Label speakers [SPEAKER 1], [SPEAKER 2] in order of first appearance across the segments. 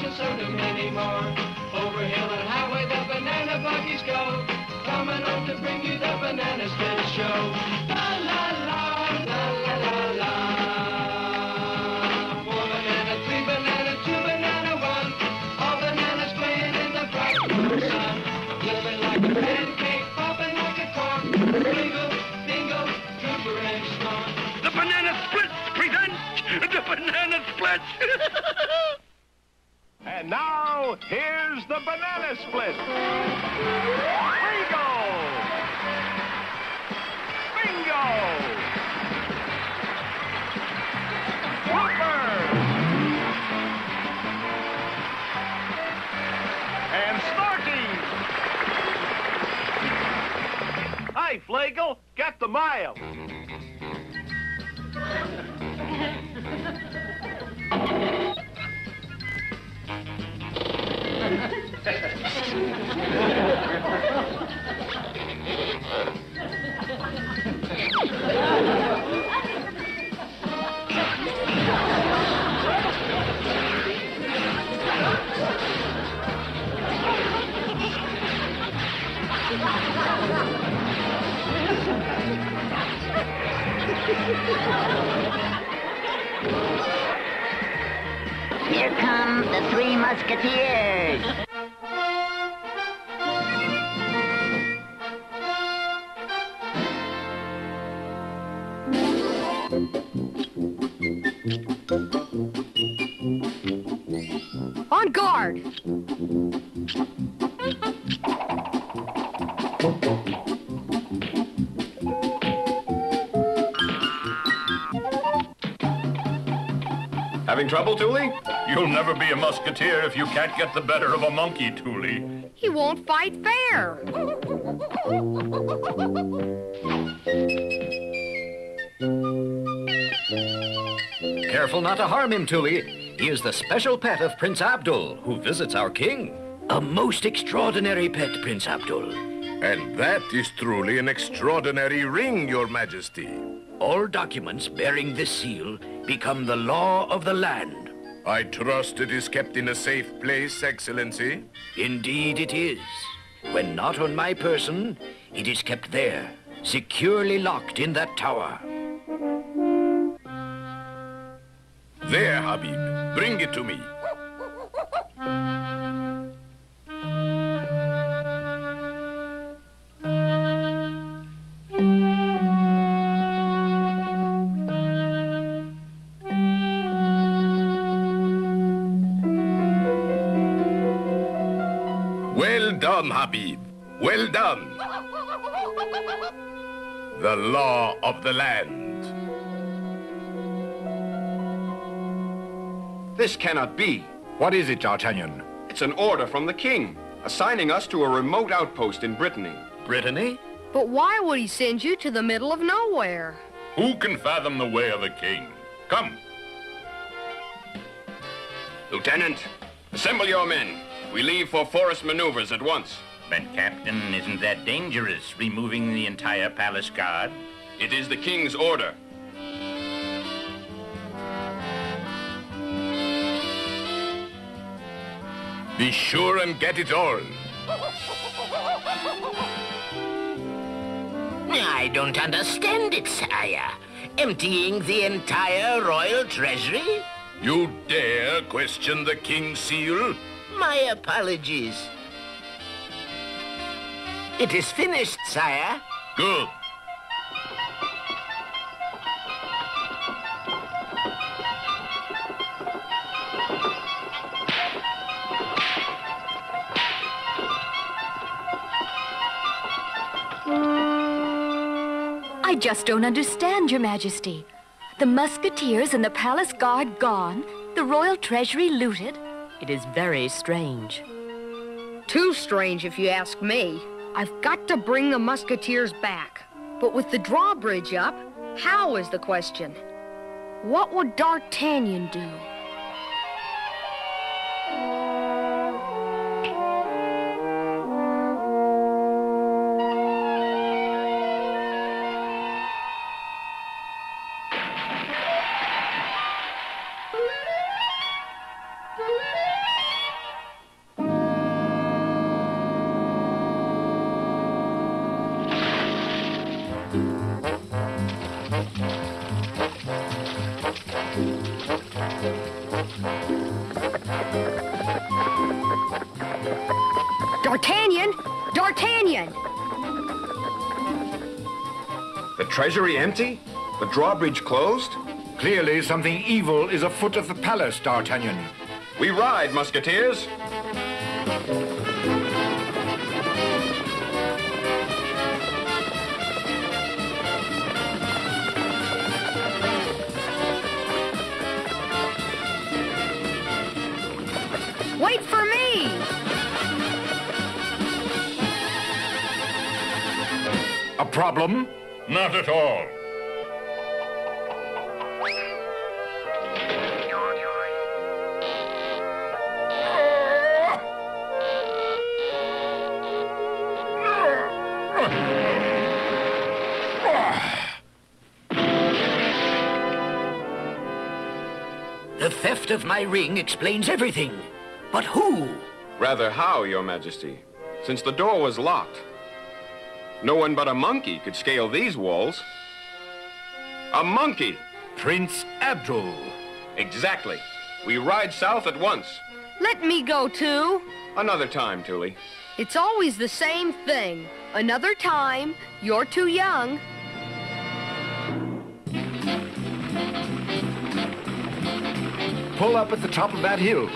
[SPEAKER 1] many more. Over hill and highway, the banana buggies go. Coming on to bring you the banana split show. La la la, la la la banana, two one. All bananas playing in the bright sun. Like a pancake, popping like a cork.
[SPEAKER 2] The banana splits present the banana splits.
[SPEAKER 3] And now, here's the banana split. Bingo! Bingo! Drooper! And Snorky! Hi, Fleegle. Get the mile.
[SPEAKER 4] Here come the Three Musketeers.
[SPEAKER 5] On guard!
[SPEAKER 6] Having trouble, Tooly?
[SPEAKER 2] You'll never be a musketeer if you can't get the better of a monkey, Tooly.
[SPEAKER 5] He won't fight fair.
[SPEAKER 7] Careful not to harm him, Tooly. He is the special pet of Prince Abdul, who visits our king. A most extraordinary pet, Prince Abdul.
[SPEAKER 6] And that is truly an extraordinary ring, Your Majesty.
[SPEAKER 7] All documents bearing this seal become the law of the land.
[SPEAKER 6] I trust it is kept in a safe place, Excellency.
[SPEAKER 7] Indeed it is. When not on my person, it is kept there, securely locked in that tower.
[SPEAKER 6] There, Habib. Bring it to me. The law of the land.
[SPEAKER 8] This cannot be.
[SPEAKER 3] What is it, D'Artagnan?
[SPEAKER 8] It's an order from the king, assigning us to a remote outpost in Brittany.
[SPEAKER 7] Brittany?
[SPEAKER 5] But why would he send you to the middle of nowhere?
[SPEAKER 2] Who can fathom the way of a king? Come.
[SPEAKER 8] Lieutenant, assemble your men. We leave for forest maneuvers at once.
[SPEAKER 9] But, Captain, isn't that dangerous, removing the entire palace guard?
[SPEAKER 8] It is the king's order.
[SPEAKER 6] Be sure and get it all.
[SPEAKER 4] I don't understand it, sire. Emptying the entire royal treasury?
[SPEAKER 6] You dare question the king's seal?
[SPEAKER 4] My apologies. It is finished, sire.
[SPEAKER 6] Good.
[SPEAKER 10] I just don't understand, Your Majesty. The musketeers and the palace guard gone, the royal treasury looted.
[SPEAKER 11] It is very strange.
[SPEAKER 5] Too strange, if you ask me. I've got to bring the musketeers back. But with the drawbridge up, how is the question? What would D'Artagnan do?
[SPEAKER 8] The treasury empty? The drawbridge closed?
[SPEAKER 12] Clearly something evil is afoot at the palace, D'Artagnan.
[SPEAKER 8] We ride, musketeers.
[SPEAKER 12] Problem?
[SPEAKER 2] Not at all.
[SPEAKER 7] The theft of my ring explains everything. But who?
[SPEAKER 8] Rather how, your majesty, since the door was locked. No one but a monkey could scale these walls. A monkey!
[SPEAKER 12] Prince Abdul.
[SPEAKER 8] Exactly. We ride south at once.
[SPEAKER 5] Let me go too.
[SPEAKER 8] Another time, Tooly.
[SPEAKER 5] It's always the same thing. Another time, you're too young.
[SPEAKER 12] Pull up at the top of that hill.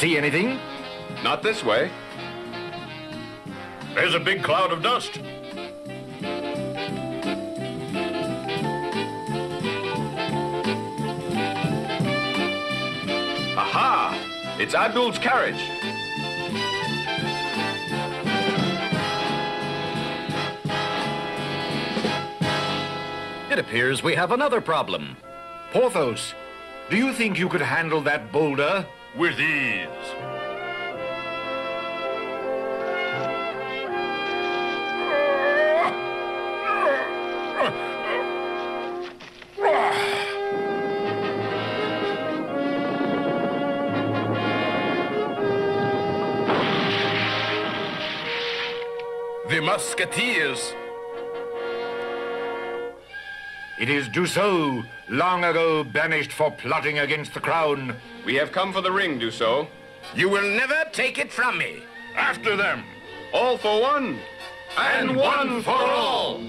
[SPEAKER 12] See anything?
[SPEAKER 8] Not this way.
[SPEAKER 2] There's a big cloud of dust.
[SPEAKER 8] Aha! It's Abdul's carriage.
[SPEAKER 7] It appears we have another problem.
[SPEAKER 12] Porthos, do you think you could handle that boulder?
[SPEAKER 2] With ease.
[SPEAKER 6] The musketeers.
[SPEAKER 12] It is Dussault, long ago banished for plotting against the crown.
[SPEAKER 8] We have come for the ring, Dussault.
[SPEAKER 6] You will never take it from me.
[SPEAKER 2] After them.
[SPEAKER 8] All for one.
[SPEAKER 6] And one for all.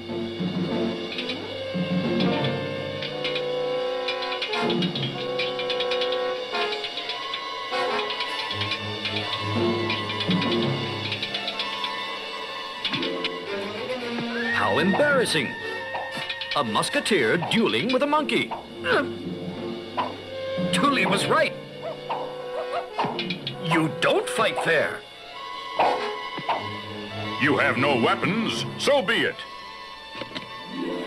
[SPEAKER 7] How embarrassing. A musketeer dueling with a monkey. Tooly was right. You don't fight fair.
[SPEAKER 2] You have no weapons, so be it.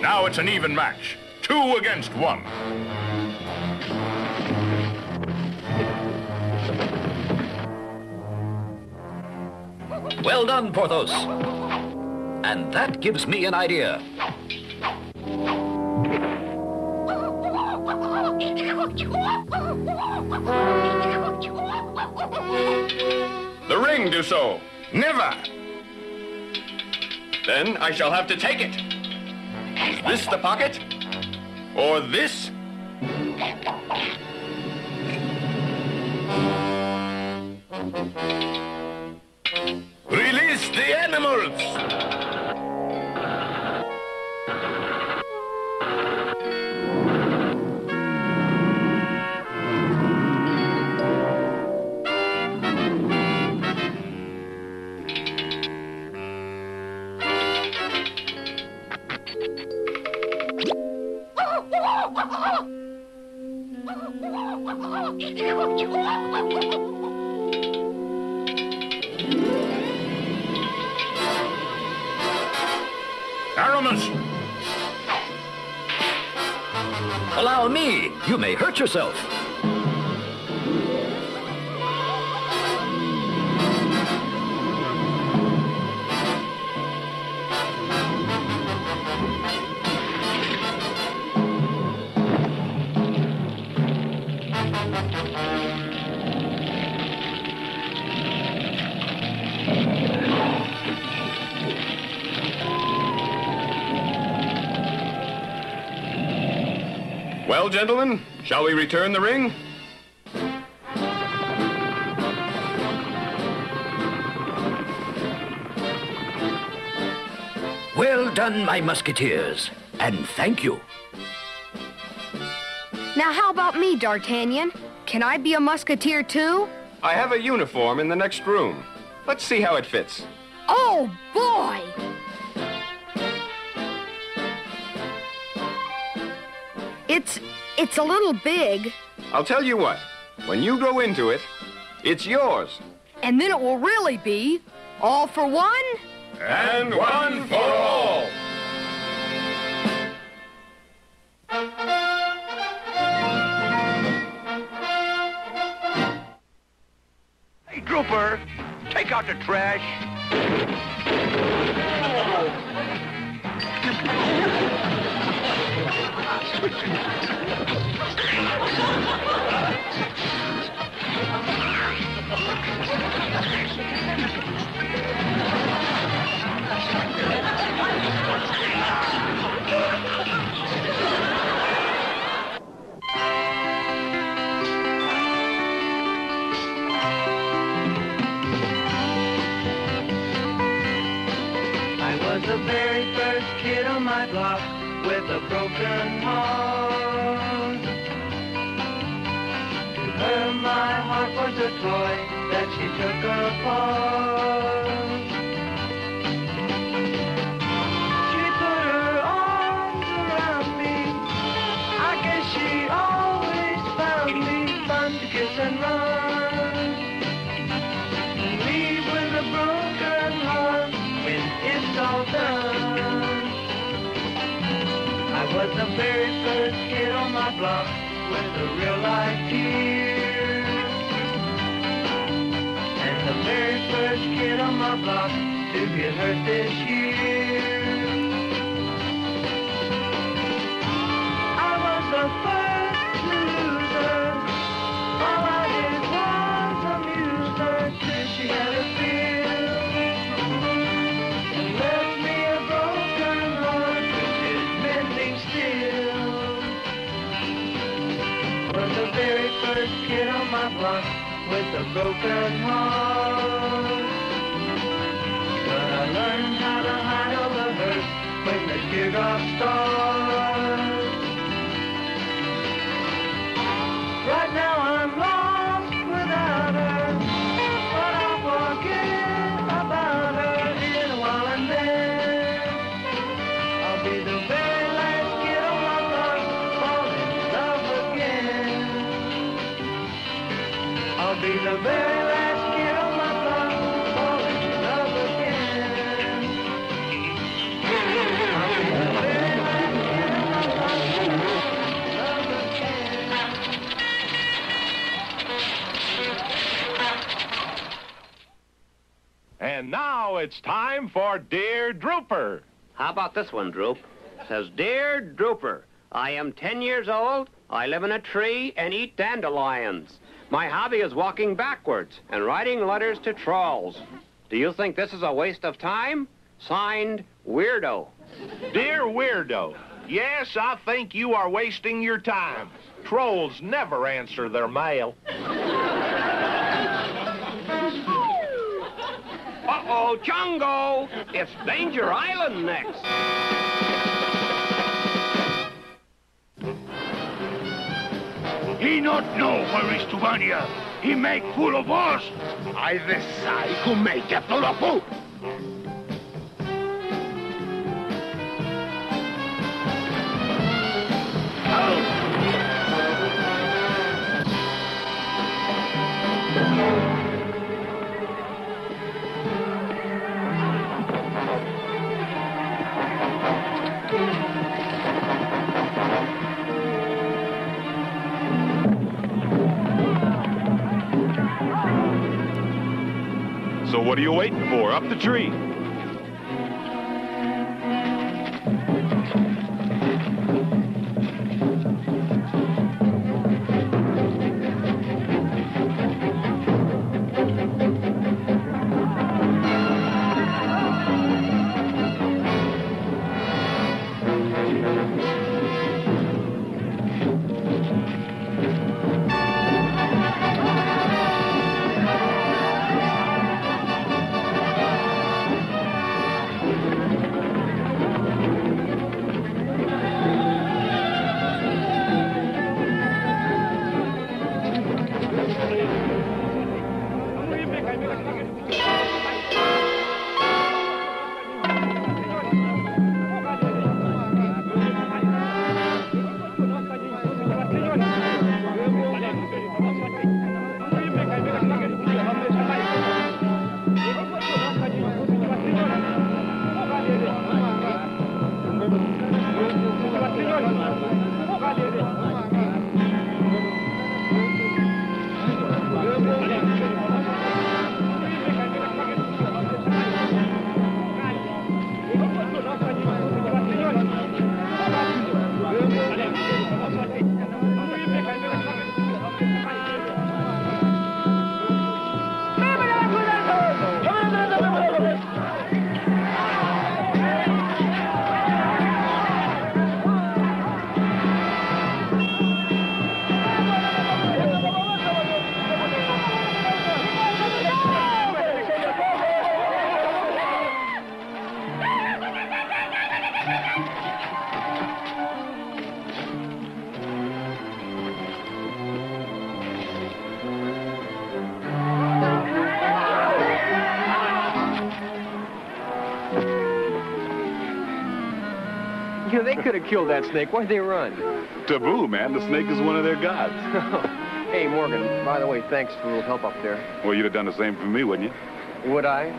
[SPEAKER 2] Now it's an even match. Two against one.
[SPEAKER 7] Well done, Porthos. And that gives me an idea.
[SPEAKER 8] The ring, Dussault.
[SPEAKER 6] Never.
[SPEAKER 8] Then I shall have to take it. Is this the pocket? Or this?
[SPEAKER 6] Release the animals.
[SPEAKER 2] Aramis!
[SPEAKER 7] Allow me. You may hurt yourself.
[SPEAKER 8] Well, gentlemen, shall we return the ring?
[SPEAKER 7] Well done, my musketeers, and thank you.
[SPEAKER 5] Now, how about me, D'Artagnan? Can I be a musketeer too?
[SPEAKER 8] I have a uniform in the next room. Let's see how it fits.
[SPEAKER 5] Oh, boy! It's it's a little big,
[SPEAKER 8] I'll tell you what. When you go into it, it's yours.
[SPEAKER 5] and then it will really be all for one.
[SPEAKER 8] And one for all.
[SPEAKER 3] Take out the trash.
[SPEAKER 1] Was the very first kid on my block with a real life tear. The very first kid on my block to get hurt this year. I was the first to lose her. All I did was amuse her till she had a feel. And left me a broken heart which is mending still. Was the very first kid on my block with a broken heart. But I learned how to all the hurt when the teardrop starts.
[SPEAKER 3] It's time for Dear Drooper.
[SPEAKER 13] How about this one, Droop? Says, Dear Drooper, I am 10 years old. I live in a tree and eat dandelions. My hobby is walking backwards and writing letters to trolls. Do you think this is a waste of time? Signed, Weirdo.
[SPEAKER 3] Dear Weirdo, yes, I think you are wasting your time. Trolls never answer their mail.
[SPEAKER 13] Uh-oh, Chongo! It's Danger Island next.
[SPEAKER 12] He not know where is Tubania. He make fool of us. I decide who make a fool of who.
[SPEAKER 3] So what are you waiting for? Up the tree.
[SPEAKER 14] You know, they could have killed that snake. Why'd they run?
[SPEAKER 15] Taboo, man. The snake is one of their gods.
[SPEAKER 14] hey, Morgan, by the way, thanks for a little help up there.
[SPEAKER 15] Well, you'd have done the same for me, wouldn't you?
[SPEAKER 14] Would I?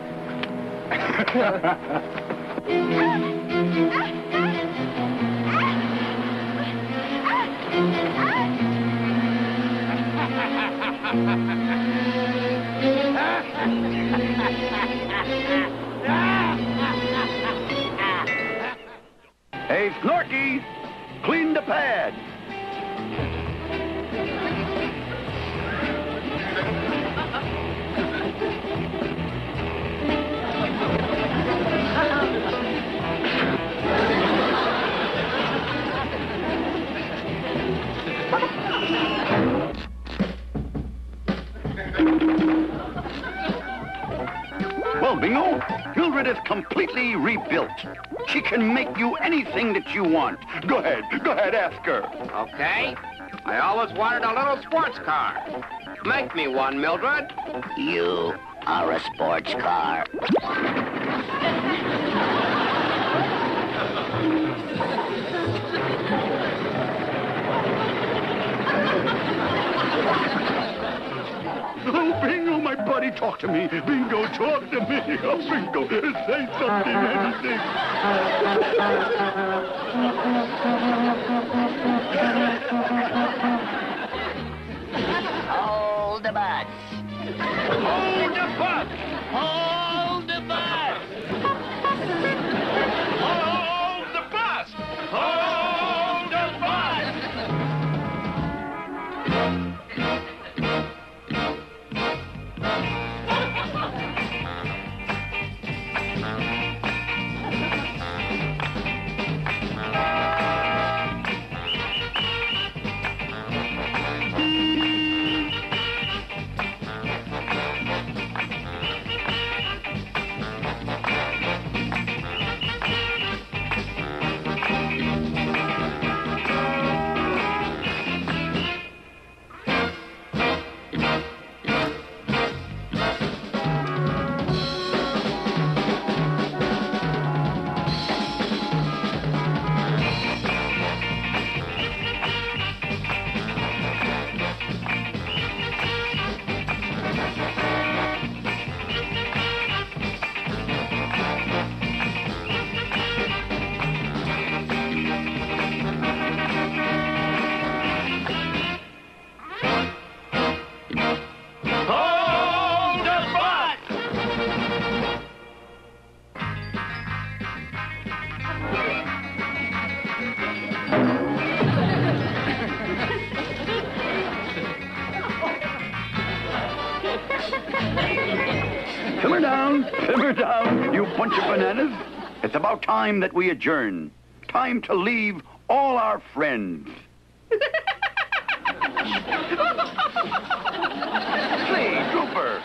[SPEAKER 16] Hey, She can make you anything that you want. Go ahead, go ahead, ask her.
[SPEAKER 13] Okay. I always wanted a little sports car. Make me one, Mildred.
[SPEAKER 4] You are a sports car.
[SPEAKER 16] Buddy, talk to me. Bingo, talk to me. Oh, Bingo, say something, anything.
[SPEAKER 4] Hold the bus.
[SPEAKER 1] Hold the bus! Hold
[SPEAKER 16] time that we adjourn. Time to leave all our friends. Say, Drooper,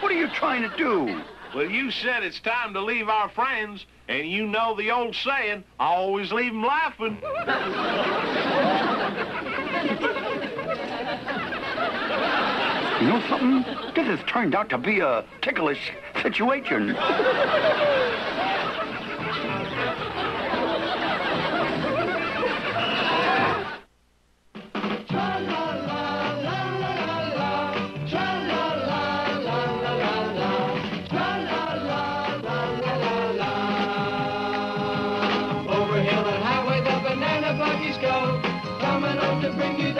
[SPEAKER 16] what are you trying to do?
[SPEAKER 3] Well, you said it's time to leave our friends, and you know the old saying, I always leave 'em laughing.
[SPEAKER 16] You know something? This has turned out to be a ticklish situation.
[SPEAKER 1] to bring you